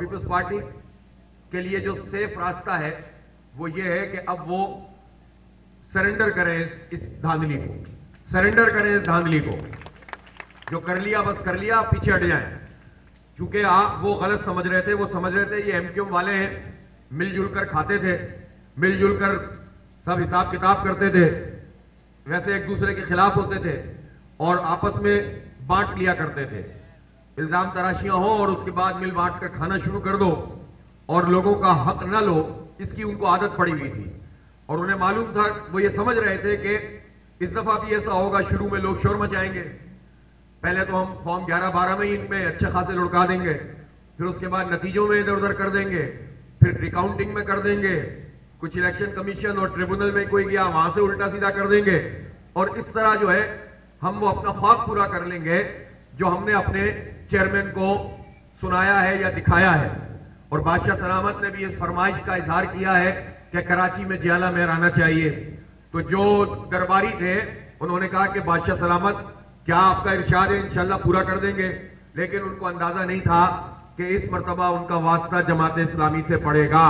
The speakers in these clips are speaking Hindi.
पीपल्स पार्टी के लिए जो सेफ़ रास्ता है वो ये है कि अब वो सरेंडर करें इस, धांधली को। सरेंडर करें इस धांधली को। जो कर लिया बस कर लिया पीछे हट जाए। क्योंकि आप वो गलत समझ रहे थे वो समझ रहे थे ये एमक्यूएम वाले हैं मिलजुल कर खाते थे मिलजुल कर सब हिसाब किताब करते थे वैसे एक दूसरे के खिलाफ होते थे और आपस में बांट लिया करते थे। इल्ज़ाम तराशियाँ हो और उसके बाद मिल बांट कर खाना शुरू कर दो और लोगों का हक न लो, इसकी उनको आदत पड़ी हुई थी। और उन्हें मालूम था, वो ये समझ रहे थे कि इस दफ़ा भी ऐसा होगा, शुरू में लोग शोर मचाएँगे। पहले तो हम फॉर्म 11 12 में ही इनमें अच्छे खासे लुड़का देंगे, फिर उसके बाद नतीजों में इधर उधर कर देंगे, फिर रिकाउंटिंग में कर देंगे, कुछ इलेक्शन कमीशन और ट्रिब्यूनल में कोई गया, वहाँ से उल्टा सीधा कर देंगे। और इस तरह जो है, हम वो अपना ख्वाब पूरा कर लेंगे, जो हमने अपने चेयरमैन को सुनाया है या दिखाया है। और बादशाह सलामत ने भी इस फरमाइश का इजहार किया है कि कराची में जियाला मेहर आना चाहिए। तो जो दरबारी थे, उन्होंने कहा कि बादशाह सलामत, क्या आपका इरशाद है? इंशाल्लाह पूरा कर देंगे। लेकिन उनको अंदाज़ा नहीं था कि इस मरतबा उनका वास्ता जमात इस्लामी से पड़ेगा।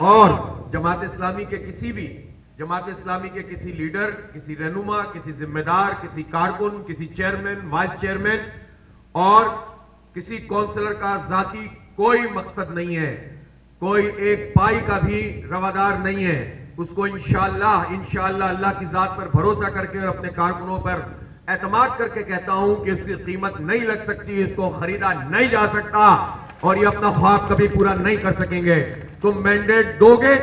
और जमात इस्लामी के किसी भी, जमात इस्लामी के किसी लीडर, किसी रहनुमा, किसी जिम्मेदार, किसी कारकुन, किसी चेयरमैन, वाइस चेयरमैन और किसी काउंसलर का जाति कोई मकसद नहीं है। कोई एक पाई का भी रवादार नहीं है। उसको इंशाला इंशाला अल्लाह की जात पर भरोसा करके और अपने कारकुनों पर एतमाद करके कहता हूँ कि इसकी कीमत नहीं लग सकती, इसको खरीदा नहीं जा सकता और ये अपना ख्वाब कभी पूरा नहीं कर सकेंगे। तुम मैंडेट दोगे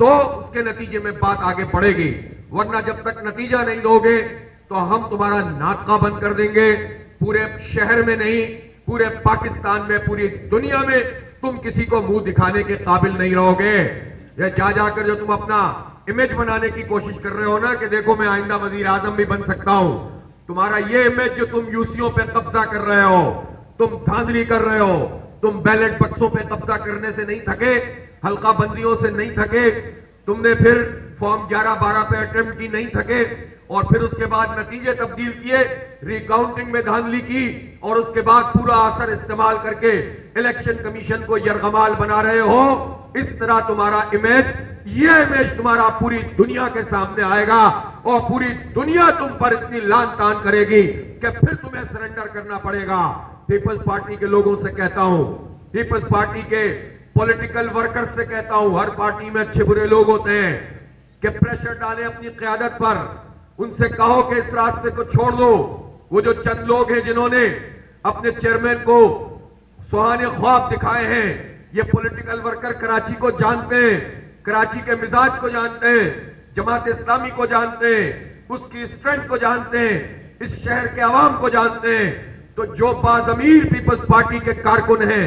तो उसके नतीजे में बात आगे बढ़ेगी। वरना जब तक नतीजा नहीं दोगे तो हम तुम्हारा नाटका बंद कर देंगे। पूरे शहर में नहीं, पूरे पाकिस्तान में, पूरी दुनिया में तुम किसी को मुँह दिखाने के काबिल नहीं रहोगे। या जा जाकर जो तुम अपना इमेज बनाने की कोशिश कर रहे हो ना कि देखो मैं आइंदा वज़ीर आज़म भी बन सकता हूँ। तुम्हारा ये इमेज जो तुम यूसीओ पे कब्जा कर रहे हो, तुम धांधली कर रहे हो, तुम बैलेट बक्सों पे कब्जा करने से नहीं थके, हल्का बंदियों से नहीं थके, तुमने फिर फॉर्म 11 12 पे अटेम्प्ट की नहीं थके और फिर उसके बाद नतीजे तब्दील किए रिकाउंटिंग में धांधली की और उसके बाद पूरा असर इस्तेमाल करके इलेक्शन कमीशन को यरगमाल बना रहे हो। इस तरह तुम्हारा इमेज ये इमेज तुम्हारा पूरी दुनिया के सामने आएगा और पूरी दुनिया तुम पर इतनी लान तान करेगी कि फिर तुम्हें सरेंडर करना पड़ेगा। पीपल्स पार्टी के लोगों से कहता हूँ पीपल्स पार्टी के पॉलिटिकल वर्कर्स से कहता हूँ, हर पार्टी में अच्छे बुरे लोग होते हैं। कि प्रेशर डालें अपनी क्यादत पर। उनसे कहो कि इस रास्ते को छोड़ दो। वो जो चंद लोग हैं जिन्होंने अपने चेयरमैन को सुहाने ख्वाब दिखाए हैं, ये पॉलिटिकल वर्कर कराची को जानते हैं, कराची के मिजाज को जानते हैं, जमात इस्लामी को जानते हैं, उसकी स्ट्रेंथ को जानते हैं, इस शहर के आवाम को जानते हैं। तो जो बाजमीर पीपल्स पार्टी के कारकुन हैं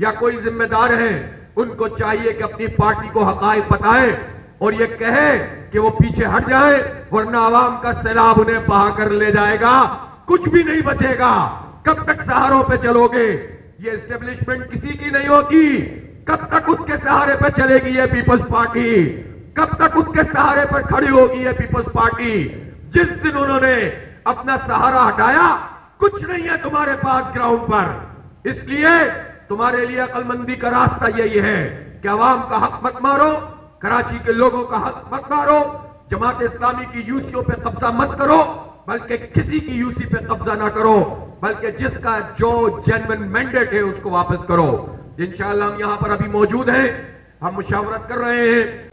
या कोई जिम्मेदार हैं, उनको चाहिए कि अपनी पार्टी को हकायक बताएँ और ये कहे कि वो पीछे हट जाए, वरना आवाम का सैलाब उन्हें बहा कर ले जाएगा। कुछ भी नहीं बचेगा। कब तक सहारों पे चलोगे? ये एस्टेब्लिशमेंट किसी की नहीं होगी। कब तक उसके सहारे पे चलेगी ये पीपल्स पार्टी कब तक उसके सहारे पर खड़ी होगी ये पीपल्स पार्टी जिस दिन उन्होंने अपना सहारा हटाया, कुछ नहीं है तुम्हारे पास ग्राउंड पर। इसलिए तुम्हारे लिए अकलमंदी का रास्ता यही है कि आवाम का हक मत मारो कराची के लोगों का हक मत मारो, जमात इस्लामी की यूसीओ पे कब्जा मत करो, बल्कि किसी की यूसी पे कब्जा ना करो, बल्कि जिसका जो जेनवन मैंडेट है उसको वापस करो। इनशाला हम यहाँ पर अभी मौजूद हैं, हम मुशावरत कर रहे हैं।